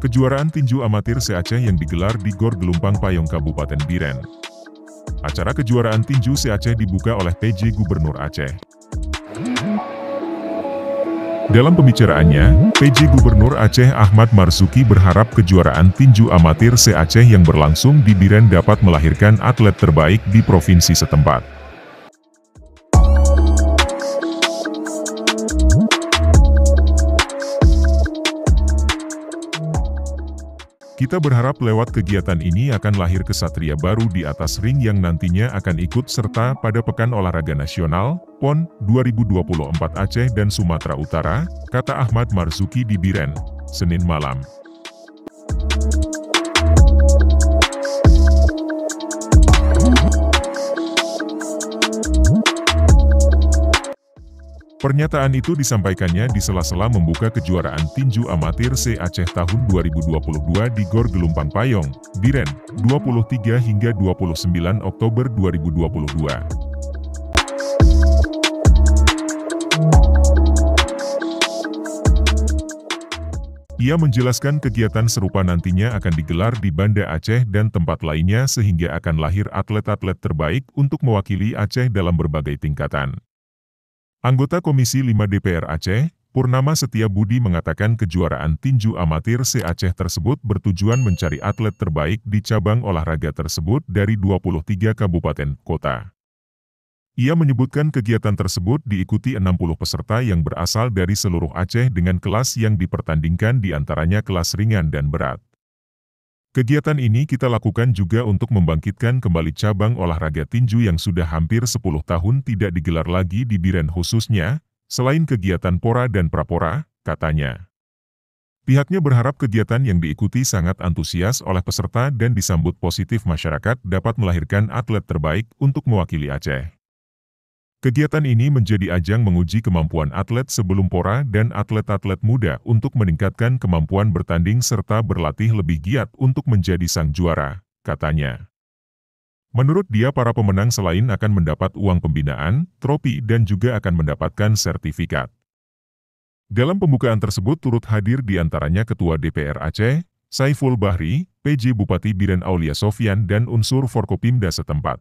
Kejuaraan tinju amatir se-Aceh yang digelar di Gor Gelumpang Payong Kabupaten Biren. Acara kejuaraan tinju se-Aceh dibuka oleh PJ Gubernur Aceh. Dalam pembicaraannya, PJ Gubernur Aceh Ahmad Marzuki berharap kejuaraan tinju amatir se-Aceh yang berlangsung di Biren dapat melahirkan atlet terbaik di provinsi setempat. Kita berharap lewat kegiatan ini akan lahir kesatria baru di atas ring yang nantinya akan ikut serta pada Pekan Olahraga Nasional, PON, 2024 Aceh dan Sumatera Utara, kata Ahmad Marzuki di Biren, Senin malam. Pernyataan itu disampaikannya di sela-sela membuka kejuaraan tinju amatir se Aceh tahun 2022 di Gor Gelumpang Payong, Biren, 23 hingga 29 Oktober 2022. Ia menjelaskan kegiatan serupa nantinya akan digelar di Banda Aceh dan tempat lainnya sehingga akan lahir atlet-atlet terbaik untuk mewakili Aceh dalam berbagai tingkatan. Anggota Komisi 5 DPR Aceh, Purnama Setia Budi mengatakan kejuaraan tinju amatir se-Aceh tersebut bertujuan mencari atlet terbaik di cabang olahraga tersebut dari 23 kabupaten kota. Ia menyebutkan kegiatan tersebut diikuti 60 peserta yang berasal dari seluruh Aceh dengan kelas yang dipertandingkan di antaranya kelas ringan dan berat. Kegiatan ini kita lakukan juga untuk membangkitkan kembali cabang olahraga tinju yang sudah hampir 10 tahun tidak digelar lagi di Biren khususnya, selain kegiatan Pora dan Prapora, katanya. Pihaknya berharap kegiatan yang diikuti sangat antusias oleh peserta dan disambut positif masyarakat dapat melahirkan atlet terbaik untuk mewakili Aceh. Kegiatan ini menjadi ajang menguji kemampuan atlet sebelum pora dan atlet-atlet muda untuk meningkatkan kemampuan bertanding serta berlatih lebih giat untuk menjadi sang juara, katanya. Menurut dia para pemenang selain akan mendapat uang pembinaan, tropi dan juga akan mendapatkan sertifikat. Dalam pembukaan tersebut turut hadir di antaranya Ketua DPR Aceh, Saiful Bahri, PJ Bupati Biren Aulia Sofian dan unsur Forkopimda setempat.